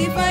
Lucifer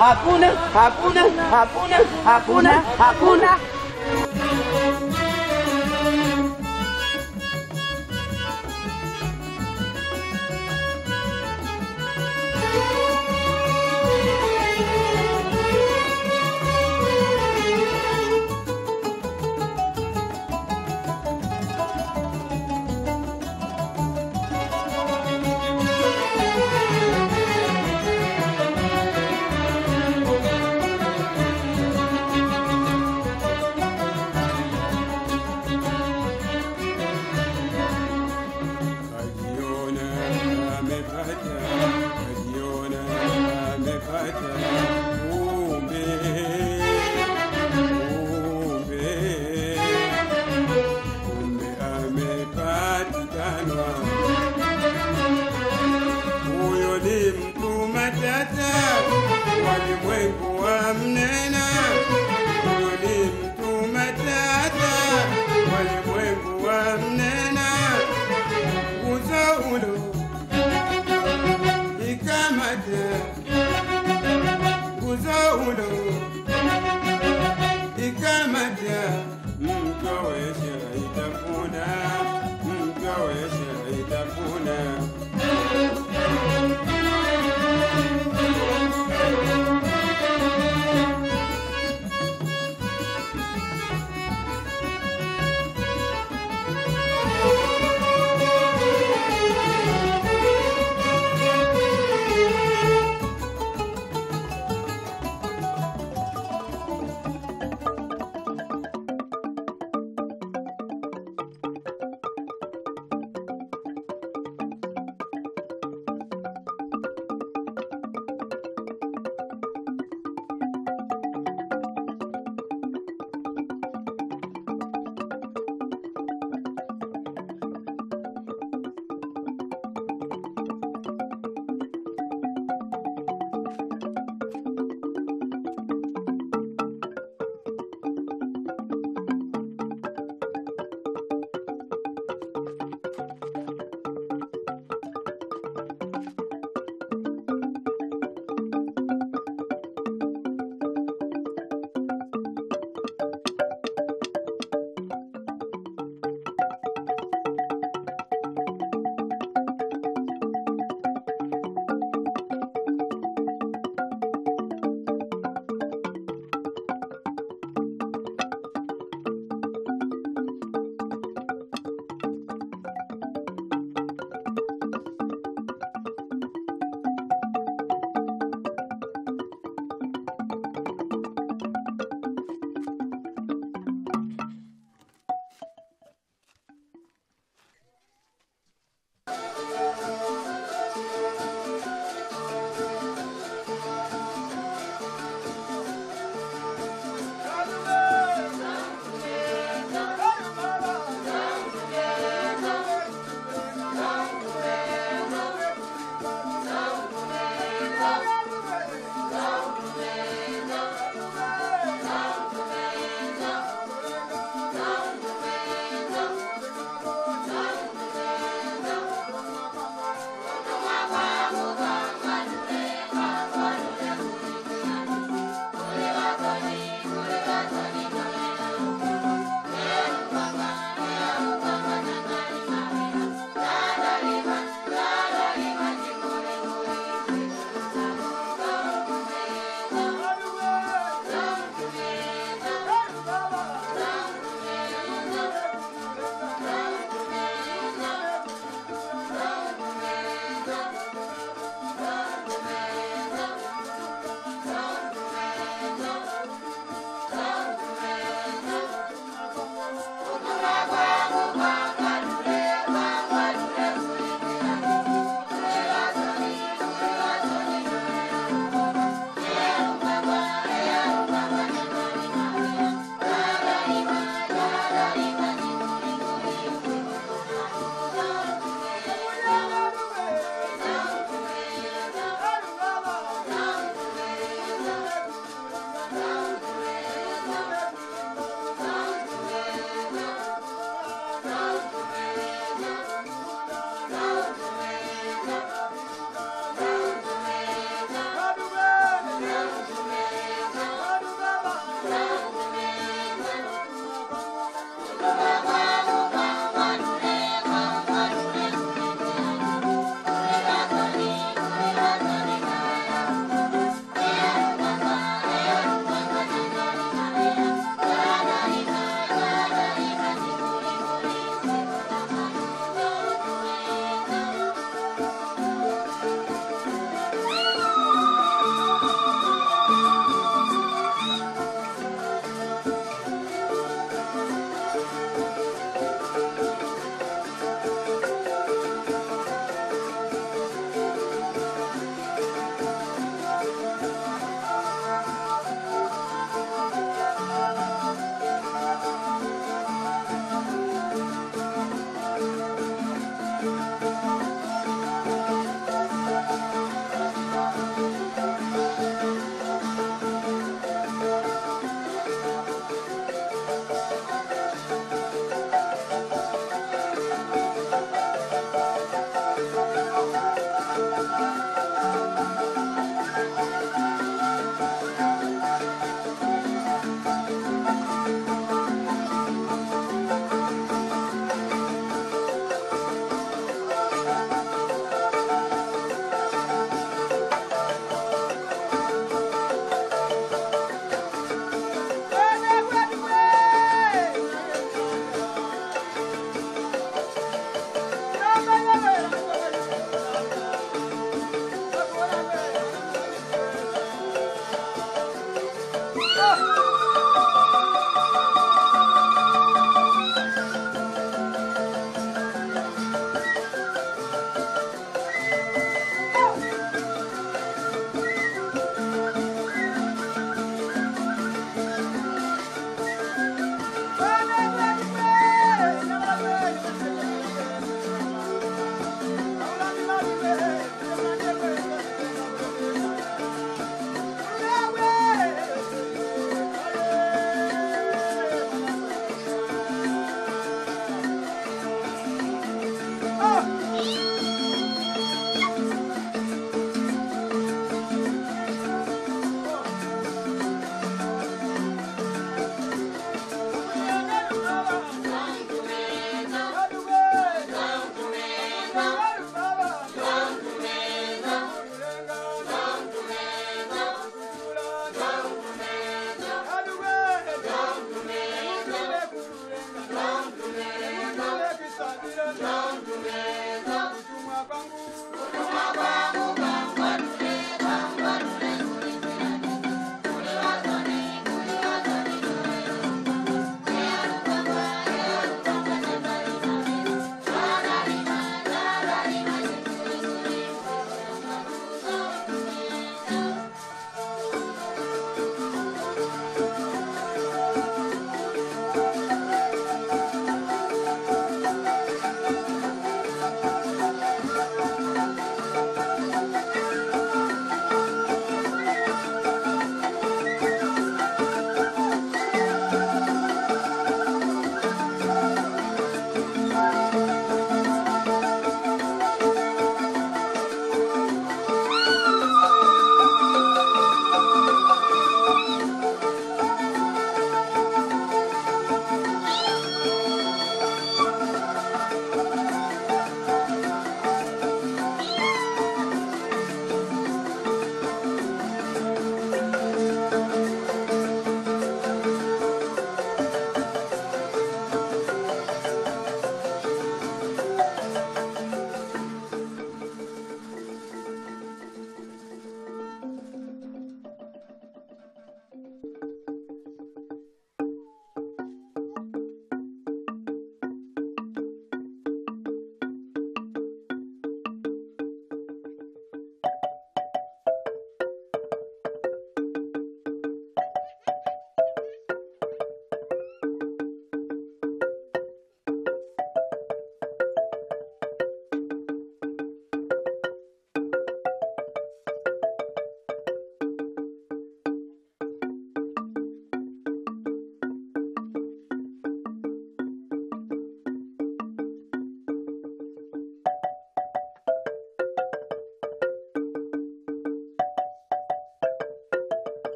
hakuna hakuna hakuna hakuna hakuna hakuna